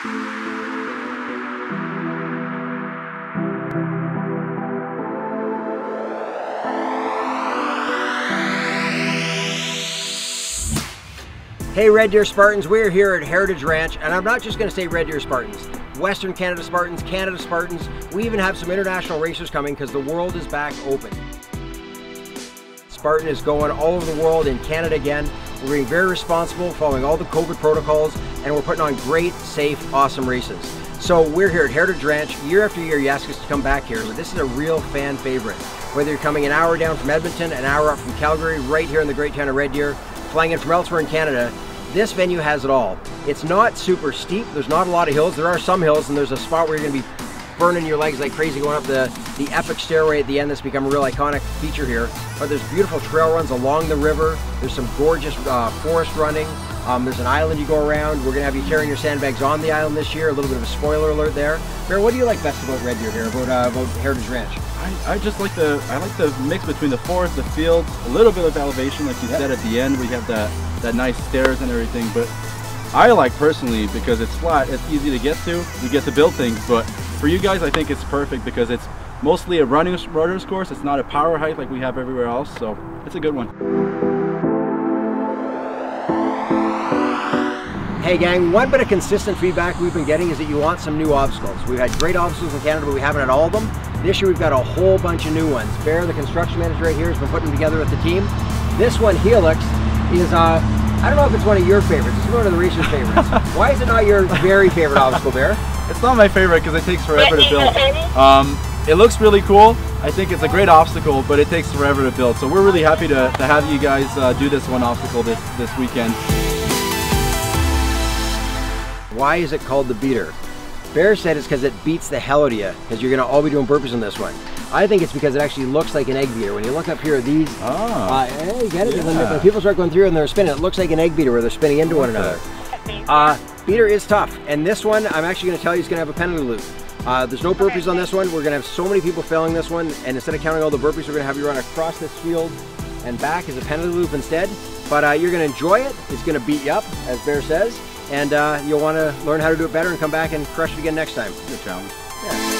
Hey Red Deer Spartans, we're here at Heritage Ranch, and I'm not just going to say Red Deer Spartans. Western Canada Spartans, Canada Spartans, we even have some international racers coming because the world is back open. Spartan is going all over the world in Canada again. We're being very responsible, following all the COVID protocols, and we're putting on great, safe, awesome races. So we're here at Heritage Ranch. Year after year, you ask us to come back here, but this is a real fan favorite. Whether you're coming an hour down from Edmonton, an hour up from Calgary, right here in the great town of Red Deer, flying in from elsewhere in Canada, this venue has it all. It's not super steep, there's not a lot of hills. There are some hills and there's a spot where you're gonna be burning your legs like crazy going up the, the epic stairway at the end that's become a real iconic feature here. But there's beautiful trail runs along the river. There's some gorgeous uh, forest running. Um, there's an island you go around. We're gonna have you carrying your sandbags on the island this year. A little bit of a spoiler alert there. Bear, what do you like best about Red Deer here, about, uh, about Heritage Ranch? I, I, just like the I like the mix between the forest, the fields, a little bit of elevation, like you yep. said at the end. We have that that nice stairs and everything. But I like personally because it's flat, it's easy to get to, you get to build things. But for you guys, I think it's perfect because it's mostly a running runner's course. It's not a power hike like we have everywhere else. So it's a good one. Hey gang, one bit of consistent feedback we've been getting is that you want some new obstacles. We've had great obstacles in Canada, but we haven't had all of them. This year we've got a whole bunch of new ones. Bear, the construction manager right here, has been putting them together with the team. This one, Helix, is, uh, I don't know if it's one of your favorites. It's one of the racers' favorites. Why is it not your very favorite obstacle, Bear? It's not my favorite because it takes forever to build. Um, it looks really cool. I think it's a great obstacle, but it takes forever to build. So we're really happy to, to have you guys uh, do this one obstacle this, this weekend. Why is it called the beater? Bear said it's because it beats the hell out of you because you're going to all be doing burpees on this one. I think it's because it actually looks like an egg beater. When you look up here, these, oh. uh, hey, you get it? Yeah. When, people start going through and they're spinning, it looks like an egg beater where they're spinning into one another. Uh, beater is tough, and this one, I'm actually going to tell you, is going to have a penalty loop. Uh, there's no burpees on this one. We're going to have so many people failing this one, and instead of counting all the burpees, we're going to have you run across this field and back as a penalty loop instead. But uh, you're going to enjoy it. It's going to beat you up, as Bear says, and uh, you'll want to learn how to do it better and come back and crush it again next time. Good challenge. Yeah.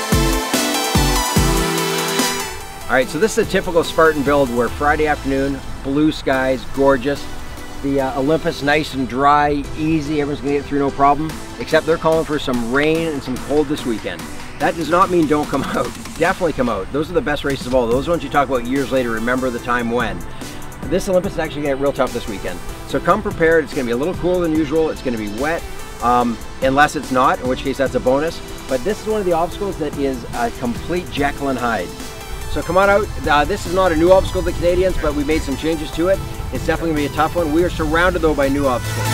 All right, so this is a typical Spartan build where Friday afternoon, blue skies, gorgeous. The uh, Olympus nice and dry, easy, everyone's gonna get through no problem, except they're calling for some rain and some cold this weekend. That does not mean don't come out. Definitely come out. Those are the best races of all. Those ones you talk about years later, remember the time when. This Olympus is actually gonna get real tough this weekend. So come prepared, it's gonna be a little cooler than usual, it's gonna be wet, um, unless it's not, in which case that's a bonus. But this is one of the obstacles that is a complete Jekyll and Hyde. So come on out. Uh, this is not a new obstacle to the Canadians, but we made some changes to it. It's definitely going to be a tough one. We are surrounded, though, by new obstacles.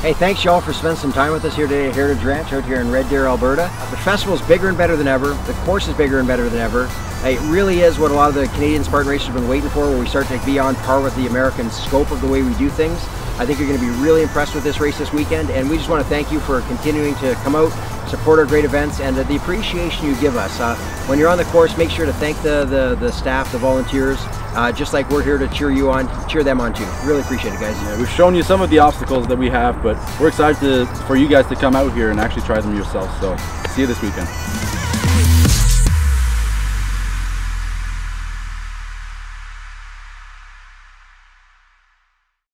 Hey, thanks y'all for spending some time with us here today at Heritage Ranch out here in Red Deer, Alberta. The festival is bigger and better than ever. The course is bigger and better than ever. It really is what a lot of the Canadian Spartan racers have been waiting for, where we start to be on par with the American scope of the way we do things. I think you're going to be really impressed with this race this weekend, and we just want to thank you for continuing to come out, support our great events, and the appreciation you give us. Uh, when you're on the course, make sure to thank the, the, the staff, the volunteers, uh, just like we're here to cheer you on, cheer them on too. Really appreciate it, guys. Yeah, we've shown you some of the obstacles that we have, but we're excited to, for you guys to come out here and actually try them yourself. So see you this weekend.